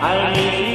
I'll meet you